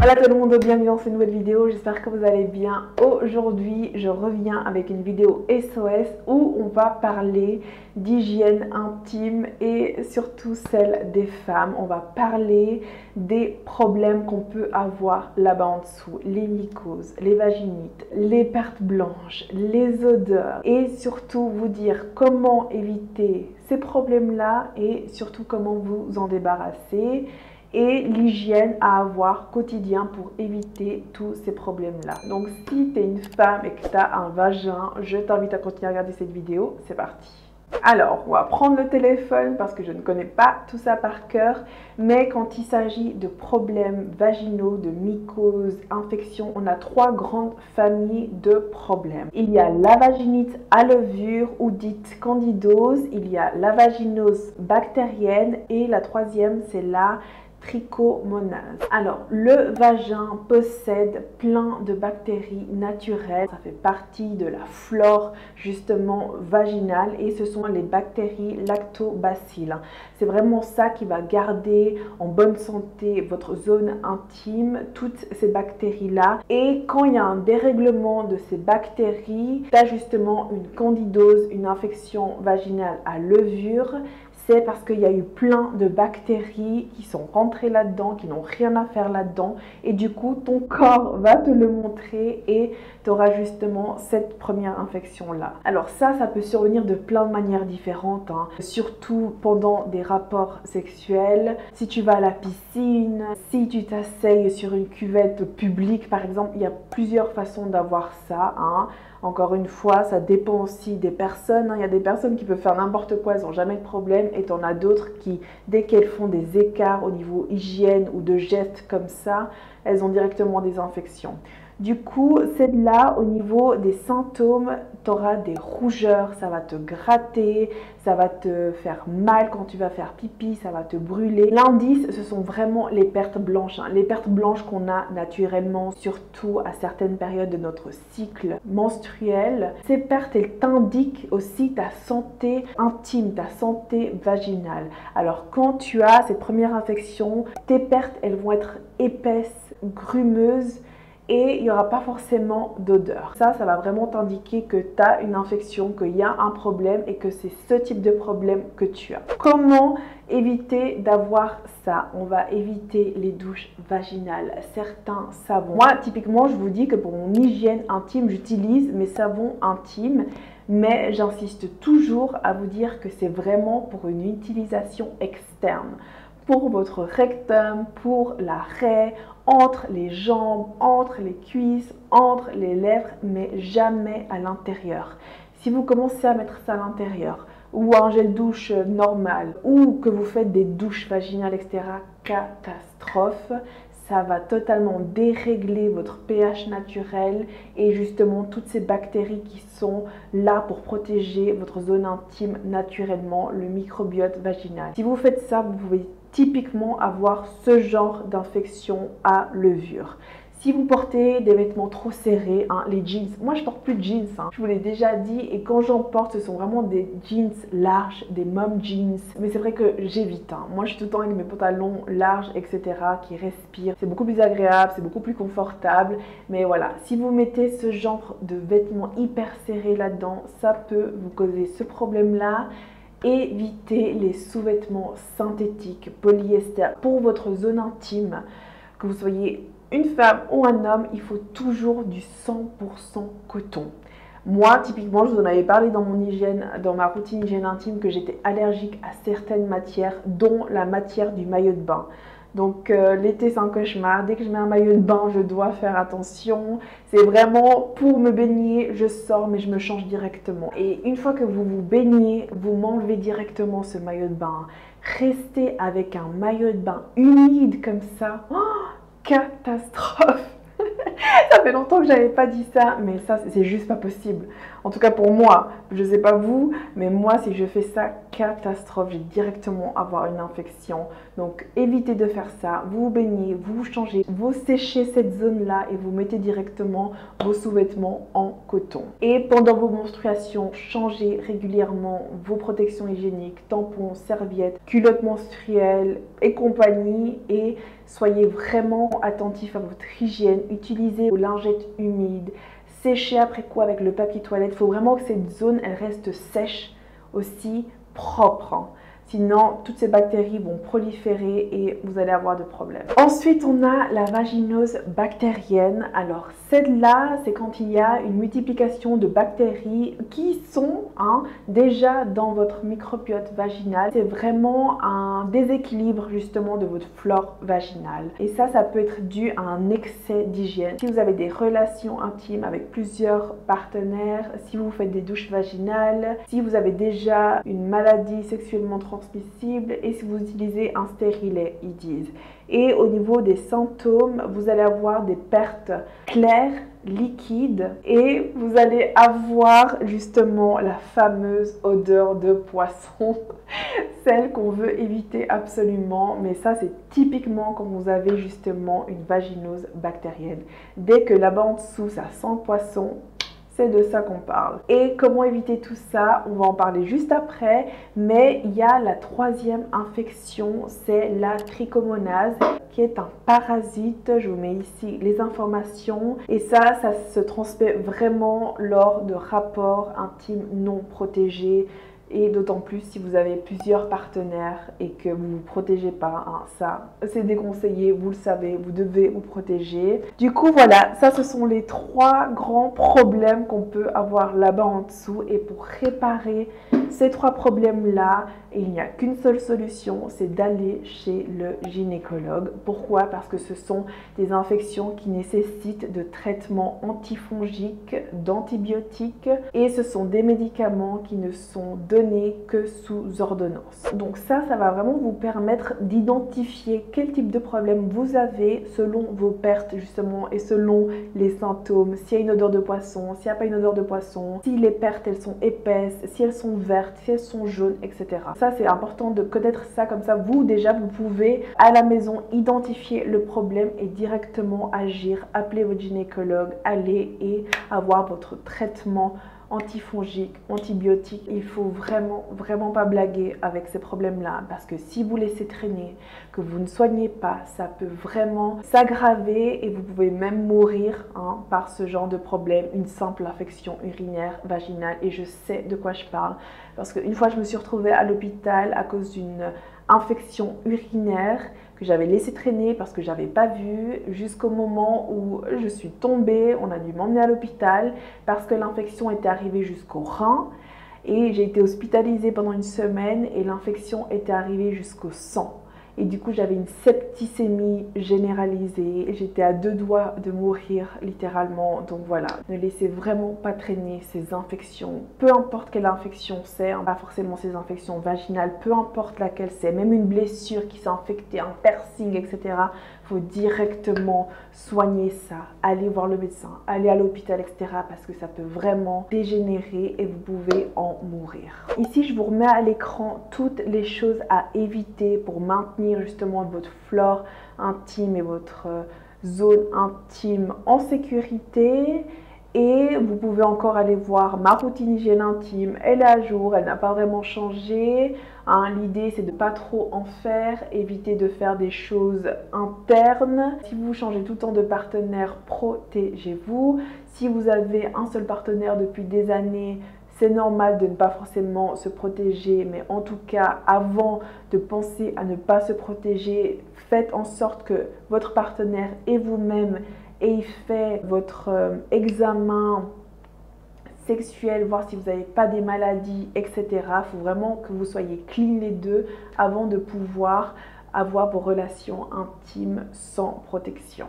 Voilà tout le monde, bienvenue dans cette nouvelle vidéo, j'espère que vous allez bien. Aujourd'hui, je reviens avec une vidéo SOS où on va parler d'hygiène intime et surtout celle des femmes. On va parler des problèmes qu'on peut avoir là-bas en dessous, les mycoses, les vaginites, les pertes blanches, les odeurs et surtout vous dire comment éviter ces problèmes-là et surtout comment vous en débarrasser et l'hygiène à avoir quotidien pour éviter tous ces problèmes-là. Donc si tu es une femme et que tu as un vagin, je t'invite à continuer à regarder cette vidéo. C'est parti. Alors, on va prendre le téléphone parce que je ne connais pas tout ça par cœur, mais quand il s'agit de problèmes vaginaux, de mycoses, infections, on a trois grandes familles de problèmes. Il y a la vaginite à levure ou dite candidose, il y a la vaginose bactérienne et la troisième c'est la trichomonase. Alors, le vagin possède plein de bactéries naturelles. Ça fait partie de la flore justement vaginale et ce sont les bactéries lactobacilles. C'est vraiment ça qui va garder en bonne santé votre zone intime, toutes ces bactéries-là. Et quand il y a un dérèglement de ces bactéries, tu as justement une candidose, une infection vaginale à levure, c'est parce qu'il y a eu plein de bactéries qui sont rentrées là-dedans, qui n'ont rien à faire là-dedans. Et du coup, ton corps va te le montrer et tu auras justement cette première infection-là. Alors ça, ça peut survenir de plein de manières différentes, hein. surtout pendant des rapports sexuels. Si tu vas à la piscine, si tu t'asseyes sur une cuvette publique, par exemple, il y a plusieurs façons d'avoir ça. Hein. Encore une fois, ça dépend aussi des personnes. Hein. Il y a des personnes qui peuvent faire n'importe quoi, elles n'ont jamais de problème. Et en as d'autres qui, dès qu'elles font des écarts au niveau hygiène ou de gestes comme ça, elles ont directement des infections. Du coup, c'est là au niveau des symptômes, tu auras des rougeurs, ça va te gratter, ça va te faire mal quand tu vas faire pipi, ça va te brûler. L'indice, ce sont vraiment les pertes blanches. Hein. Les pertes blanches qu'on a naturellement, surtout à certaines périodes de notre cycle menstruel. Ces pertes, elles t'indiquent aussi ta santé intime, ta santé vaginale. Alors quand tu as cette première infection, tes pertes, elles vont être épaisses, grumeuses, et il n'y aura pas forcément d'odeur. Ça, ça va vraiment t'indiquer que tu as une infection, qu'il y a un problème et que c'est ce type de problème que tu as. Comment éviter d'avoir ça? On va éviter les douches vaginales, certains savons. Moi, typiquement, je vous dis que pour mon hygiène intime, j'utilise mes savons intimes mais j'insiste toujours à vous dire que c'est vraiment pour une utilisation externe pour votre rectum, pour la raie, entre les jambes, entre les cuisses, entre les lèvres, mais jamais à l'intérieur. Si vous commencez à mettre ça à l'intérieur, ou un gel douche normal, ou que vous faites des douches vaginales, etc., catastrophe, ça va totalement dérégler votre pH naturel et justement toutes ces bactéries qui sont là pour protéger votre zone intime naturellement, le microbiote vaginal. Si vous faites ça, vous pouvez typiquement avoir ce genre d'infection à levure. Si vous portez des vêtements trop serrés, hein, les jeans, moi je porte plus de jeans, hein. je vous l'ai déjà dit, et quand j'en porte, ce sont vraiment des jeans larges, des mom jeans. Mais c'est vrai que j'évite. Hein. Moi je suis tout le temps avec mes pantalons larges, etc., qui respirent. C'est beaucoup plus agréable, c'est beaucoup plus confortable. Mais voilà, si vous mettez ce genre de vêtements hyper serrés là-dedans, ça peut vous causer ce problème-là. Évitez les sous-vêtements synthétiques, polyester. Pour votre zone intime, que vous soyez une femme ou un homme, il faut toujours du 100% coton. Moi, typiquement, je vous en avais parlé dans mon hygiène, dans ma routine hygiène intime, que j'étais allergique à certaines matières, dont la matière du maillot de bain. Donc euh, l'été c'est un cauchemar. Dès que je mets un maillot de bain, je dois faire attention. C'est vraiment pour me baigner, je sors mais je me change directement. Et une fois que vous vous baignez, vous m'enlevez directement ce maillot de bain. Restez avec un maillot de bain humide comme ça. Oh, catastrophe ça fait longtemps que j'avais pas dit ça, mais ça, c'est juste pas possible. En tout cas pour moi, je sais pas vous, mais moi si je fais ça, catastrophe, j'ai directement avoir une infection. Donc évitez de faire ça. Vous vous baignez, vous changez, vous séchez cette zone-là et vous mettez directement vos sous-vêtements en coton. Et pendant vos menstruations, changez régulièrement vos protections hygiéniques, tampons, serviettes, culottes menstruelles et compagnie. Et soyez vraiment attentifs à votre hygiène. Utilisez vos lingettes humides sécher après quoi avec le papier toilette. Il faut vraiment que cette zone elle reste sèche aussi propre. Sinon, toutes ces bactéries vont proliférer et vous allez avoir des problèmes. Ensuite, on a la vaginose bactérienne. Alors, celle-là, c'est quand il y a une multiplication de bactéries qui sont hein, déjà dans votre microbiote vaginal. C'est vraiment un déséquilibre justement de votre flore vaginale. Et ça, ça peut être dû à un excès d'hygiène. Si vous avez des relations intimes avec plusieurs partenaires, si vous faites des douches vaginales, si vous avez déjà une maladie sexuellement transmissible, et si vous utilisez un stérilet, ils disent. Et au niveau des symptômes, vous allez avoir des pertes claires, liquides et vous allez avoir justement la fameuse odeur de poisson, celle qu'on veut éviter absolument. Mais ça, c'est typiquement quand vous avez justement une vaginose bactérienne. Dès que là-bas en dessous, ça sent poisson, c'est de ça qu'on parle. Et comment éviter tout ça On va en parler juste après. Mais il y a la troisième infection, c'est la trichomonase qui est un parasite. Je vous mets ici les informations. Et ça, ça se transmet vraiment lors de rapports intimes non protégés et d'autant plus si vous avez plusieurs partenaires et que vous ne vous protégez pas, hein, ça c'est déconseillé, vous le savez, vous devez vous protéger. Du coup voilà, ça ce sont les trois grands problèmes qu'on peut avoir là-bas en dessous et pour réparer ces trois problèmes-là, il n'y a qu'une seule solution, c'est d'aller chez le gynécologue. Pourquoi? Parce que ce sont des infections qui nécessitent de traitements antifongiques, d'antibiotiques et ce sont des médicaments qui ne sont donnés que sous ordonnance. Donc ça, ça va vraiment vous permettre d'identifier quel type de problème vous avez selon vos pertes justement et selon les symptômes. S'il y a une odeur de poisson, s'il n'y a pas une odeur de poisson, si les pertes elles sont épaisses, si elles sont vertes, si elles sont jaunes, etc. Ça, c'est important de connaître ça. Comme ça, vous, déjà, vous pouvez à la maison identifier le problème et directement agir. Appeler votre gynécologue, aller et avoir votre traitement antifongique, antibiotique. Il faut vraiment, vraiment pas blaguer avec ces problèmes-là parce que si vous laissez traîner, que vous ne soignez pas, ça peut vraiment s'aggraver et vous pouvez même mourir hein, par ce genre de problème, une simple infection urinaire vaginale. Et je sais de quoi je parle parce qu'une fois, je me suis retrouvée à l'hôpital à cause d'une infection urinaire que j'avais laissé traîner parce que j'avais pas vu jusqu'au moment où je suis tombée. On a dû m'emmener à l'hôpital parce que l'infection était arrivée jusqu'au rein et j'ai été hospitalisée pendant une semaine et l'infection était arrivée jusqu'au sang. Et du coup, j'avais une septicémie généralisée. J'étais à deux doigts de mourir, littéralement. Donc voilà, ne laissez vraiment pas traîner ces infections. Peu importe quelle infection c'est, hein, pas forcément ces infections vaginales, peu importe laquelle c'est, même une blessure qui s'est infectée, un piercing, etc directement soigner ça, aller voir le médecin, aller à l'hôpital, etc. Parce que ça peut vraiment dégénérer et vous pouvez en mourir. Ici, je vous remets à l'écran toutes les choses à éviter pour maintenir justement votre flore intime et votre euh, zone intime en sécurité. Et vous pouvez encore aller voir ma routine hygiène intime. Elle est à jour, elle n'a pas vraiment changé. Hein, l'idée, c'est de pas trop en faire, éviter de faire des choses internes. Si vous changez tout le temps de partenaire, protégez-vous. Si vous avez un seul partenaire depuis des années, c'est normal de ne pas forcément se protéger, mais en tout cas, avant de penser à ne pas se protéger, faites en sorte que votre partenaire et vous-même ayez fait votre euh, examen sexuelle, voir si vous n'avez pas des maladies, etc. Il faut vraiment que vous soyez clean les deux avant de pouvoir avoir vos relations intimes sans protection.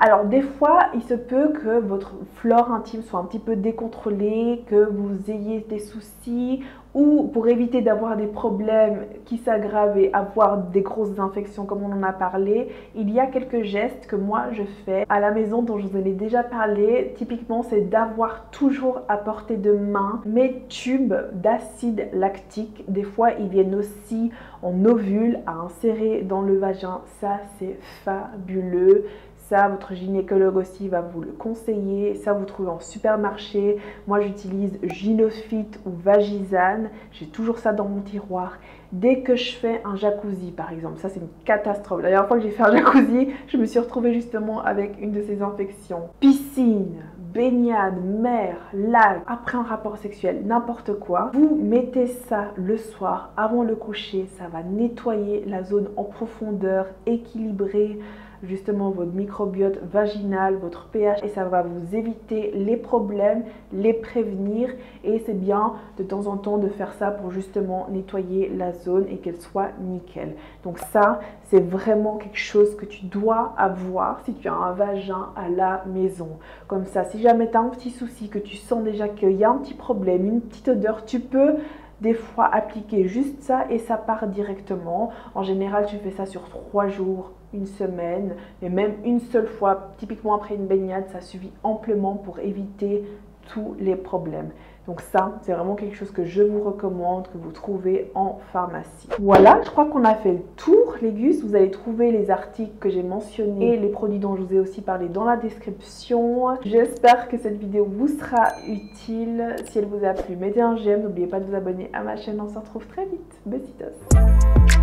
Alors des fois, il se peut que votre flore intime soit un petit peu décontrôlée, que vous ayez des soucis ou pour éviter d'avoir des problèmes qui s'aggravent et avoir des grosses infections comme on en a parlé, il y a quelques gestes que moi je fais à la maison dont je vous en ai déjà parlé. Typiquement, c'est d'avoir toujours à portée de main mes tubes d'acide lactique. Des fois, ils viennent aussi en ovule à insérer dans le vagin. Ça, c'est fabuleux. Ça, votre gynécologue aussi va vous le conseiller. Ça, vous trouvez en supermarché. Moi, j'utilise Gynofit ou Vagisane. J'ai toujours ça dans mon tiroir. Dès que je fais un jacuzzi, par exemple, ça c'est une catastrophe. La dernière fois que j'ai fait un jacuzzi, je me suis retrouvée justement avec une de ces infections. Piscine, baignade, mer, lac, après un rapport sexuel, n'importe quoi. Vous mettez ça le soir avant le coucher. Ça va nettoyer la zone en profondeur, équilibrer justement votre microbiote vaginal, votre pH et ça va vous éviter les problèmes, les prévenir et c'est bien de temps en temps de faire ça pour justement nettoyer la zone et qu'elle soit nickel. Donc ça, c'est vraiment quelque chose que tu dois avoir si tu as un vagin à la maison. Comme ça, si jamais tu as un petit souci, que tu sens déjà qu'il y a un petit problème, une petite odeur, tu peux des fois appliquer juste ça et ça part directement. En général, tu fais ça sur trois jours, une semaine, et même une seule fois, typiquement après une baignade, ça suffit amplement pour éviter tous les problèmes. Donc ça, c'est vraiment quelque chose que je vous recommande, que vous trouvez en pharmacie. Voilà, je crois qu'on a fait le tour, les gus. Vous allez trouver les articles que j'ai mentionnés et les produits dont je vous ai aussi parlé dans la description. J'espère que cette vidéo vous sera utile. Si elle vous a plu, mettez un j'aime. N'oubliez pas de vous abonner à ma chaîne. On se retrouve très vite. Besitos